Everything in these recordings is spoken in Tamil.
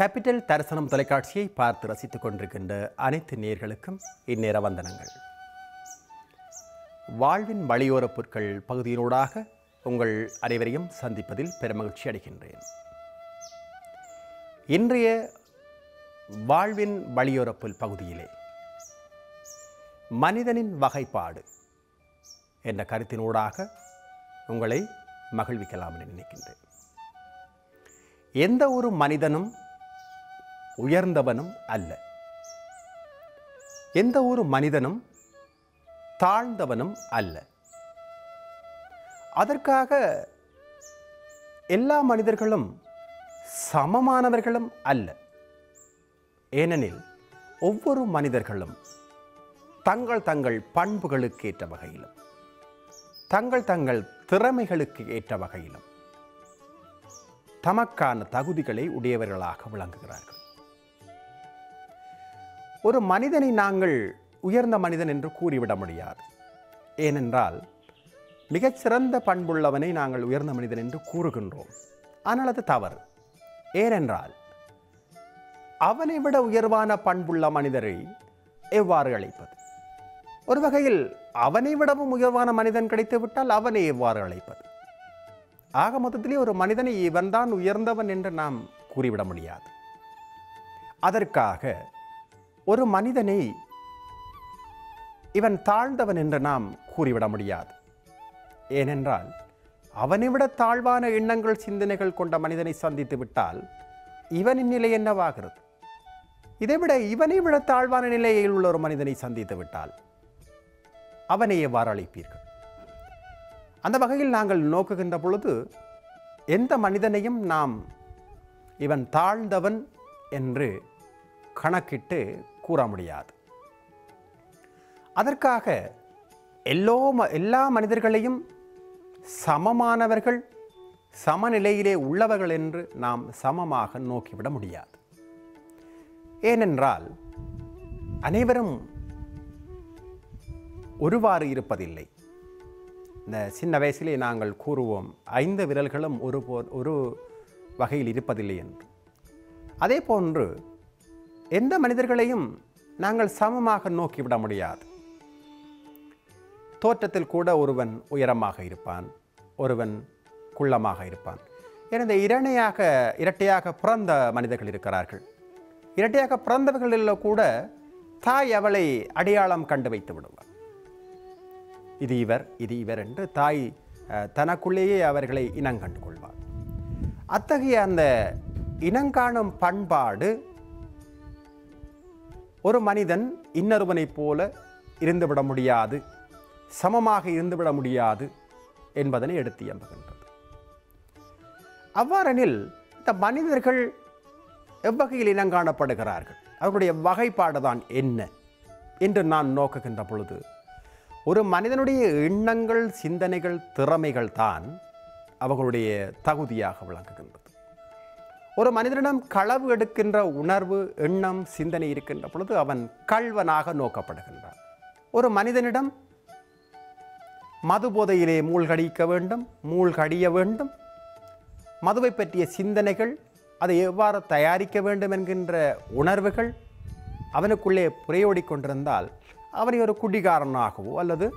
கேபிட்டல் தரிசனம் தொலைக்காட்சியை பார்த்து ரசித்துக் கொண்டிருக்கின்ற அனைத்து நேர்களுக்கும் இந்நேர வந்தனங்கள். வாழ்வின் வழியோர பொருட்கள் பகுதியினூடாக உங்கள் அனைவரையும் சந்திப்பதில் பெருமகிழ்ச்சி அடைகின்றேன். இன்றைய வாழ்வின் வழியோரப்புல் பகுதியிலே மனிதனின் வகைப்பாடு என்ற கருத்தினூடாக உங்களை மகிழ்விக்கலாம் என நினைக்கின்றேன். எந்த ஒரு மனிதனும் உயர்ந்தவனும் அல்ல. எந்த ஒரு மனிதனும் தாழ்ந்தவனும் அல்ல. அதற்காக எல்லா மனிதர்களும் சமமானவர்களும் அல்ல. ஏனெனில் ஒவ்வொரு மனிதர்களும் தங்கள் தங்கள் பண்புகளுக்கு ஏற்ற வகையிலும் தங்கள் தங்கள் திறமைகளுக்கு ஏற்ற வகையிலும் தமக்கான தகுதிகளை உடையவர்களாக விளங்குகிறார்கள். ஒரு மனிதனை நாங்கள் உயர்ந்த மனிதன் என்று கூறிவிட முடியாது. ஏனென்றால் மிகச்சிறந்த பண்புள்ளவனை நாங்கள் உயர்ந்த மனிதன் என்று கூறுகின்றோம். ஆனால் அது தவறு. ஏனென்றால் அவனை விட உயர்வான பண்புள்ள மனிதரை எவ்வாறு அழைப்பது? ஒரு வகையில் அவனை விடவும் உயர்வான மனிதன் கிடைத்துவிட்டால் அவனை எவ்வாறு அழைப்பது? ஆக மொத்தத்திலே ஒரு மனிதனை இவன்தான் உயர்ந்தவன் என்று நாம் கூறிவிட முடியாது. அதற்காக ஒரு மனிதனை இவன் தாழ்ந்தவன் என்று நாம் கூறிவிட முடியாது. ஏனென்றால் அவனை விட தாழ்வான எண்ணங்கள் சிந்தனைகள் கொண்ட மனிதனை சந்தித்து விட்டால் இவனின் நிலை என்னவாகிறது? இதைவிட இவனை விட தாழ்வான நிலையில் உள்ள ஒரு மனிதனை சந்தித்து விட்டால் அவனை எவ்வாறு அழைப்பீர்கள் அந்த வகையில் நாங்கள் நோக்குகின்ற பொழுது எந்த மனிதனையும் நாம் இவன் தாழ்ந்தவன் என்று கணக்கிட்டு கூற முடியாது. அதற்காக எல்லோ ம- எல்லா மனிதர்களையும் சமமானவர்கள் சமநிலையிலே உள்ளவர்கள் என்று நாம் சமமாக நோக்கிவிட முடியாது. ஏனென்றால் அனைவரும் ஒருவாறு இருப்பதில்லை. இந்த சின்ன வயசிலே நாங்கள் கூறுவோம் ஐந்து விரல்களும் ஒரு போ ஒரு வகையில் இருப்பதில்லை என்று. அதே போன்று எந்த மனிதர்களையும் நாங்கள் சமமாக நோக்கிவிட முடியாது. தோற்றத்தில் கூட ஒருவன் உயரமாக இருப்பான் ஒருவன் குள்ளமாக இருப்பான். எனது இரணையாக இரட்டையாக பிறந்த மனிதர்கள் இருக்கிறார்கள். இரட்டையாக பிறந்தவர்களில் கூட தாய் அவளை அடையாளம் கண்டு வைத்து விடுவார் இது இவர் இது இவர் என்று தாய் தனக்குள்ளேயே அவர்களை இனங்கண்டு கொள்வார் அத்தகைய அந்த இனங்காணும் பண்பாடு ஒரு மனிதன் இன்னொருவனைப் போல இருந்துவிட முடியாது சமமாக இருந்துவிட முடியாது என்பதனை எடுத்து எம்புகின்றது அவ்வாறெனில் இந்த மனிதர்கள் எவ்வகையில் இனங்காணப்படுகிறார்கள்? அவர்களுடைய வகைப்பாடு தான் என்ன? என்று நான் நோக்குகின்ற பொழுது ஒரு மனிதனுடைய எண்ணங்கள் சிந்தனைகள் திறமைகள் தான் அவர்களுடைய தகுதியாக விளங்குகின்றது. ஒரு மனிதனிடம் களவு எடுக்கின்ற உணர்வு எண்ணம் சிந்தனை இருக்கின்ற பொழுது அவன் கள்வனாக நோக்கப்படுகின்றான். ஒரு மனிதனிடம் மது போதையிலே மூழ்கடிக்க வேண்டும் மூழ்கடிய வேண்டும். மதுவை பற்றிய சிந்தனைகள் அதை எவ்வாறு தயாரிக்க வேண்டும் என்கின்ற உணர்வுகள் அவனுக்குள்ளே புரையோடி கொண்டிருந்தால் அவனை ஒரு குடிகாரனாகவோ அல்லது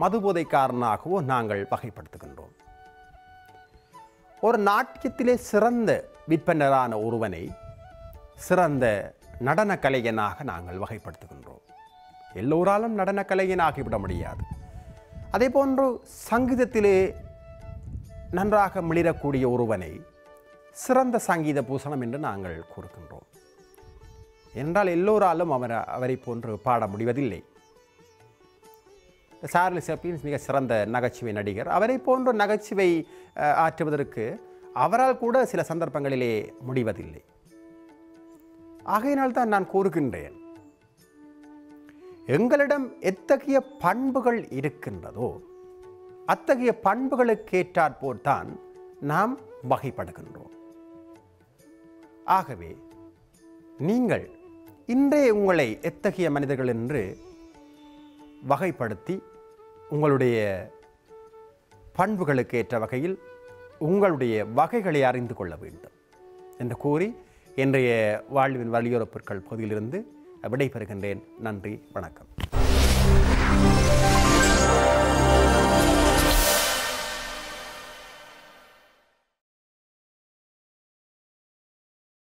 மதுபோதைக்காரனாகவோ நாங்கள் வகைப்படுத்துகின்றோம். ஒரு நாட்டியத்திலே சிறந்த விற்பனரான ஒருவனை சிறந்த நடன கலைஞனாக நாங்கள் வகைப்படுத்துகின்றோம். எல்லோராலும் நடன கலைஞனாகிவிட முடியாது. அதே போன்று சங்கீதத்திலே நன்றாக மிளிரக்கூடிய ஒருவனை சிறந்த சங்கீத பூசணம் என்று நாங்கள் கூறுகின்றோம். என்றால் எல்லோராலும் அவர் அவரை போன்று பாட முடிவதில்லை. சார்லி செப்பின்ஸ் மிக சிறந்த நகைச்சுவை நடிகர். அவரை போன்ற நகைச்சுவை ஆற்றுவதற்கு அவரால் கூட சில சந்தர்ப்பங்களிலே முடிவதில்லை. ஆகையினால் தான் நான் கூறுகின்றேன் எங்களிடம் எத்தகைய பண்புகள் இருக்கின்றதோ அத்தகைய பண்புகளுக்கேற்றாற்போல் தான் நாம் வகைப்படுகின்றோம். ஆகவே நீங்கள் இன்றைய உங்களை எத்தகைய மனிதர்கள் என்று வகைப்படுத்தி உங்களுடைய பண்புகளுக்கு ஏற்ற வகையில் உங்களுடைய வகைகளை அறிந்து கொள்ள வேண்டும் என்று கூறி இன்றைய வாழ்வின் வலியுறுப்புகள் பகுதியிலிருந்து விடைபெறுகின்றேன். நன்றி வணக்கம்.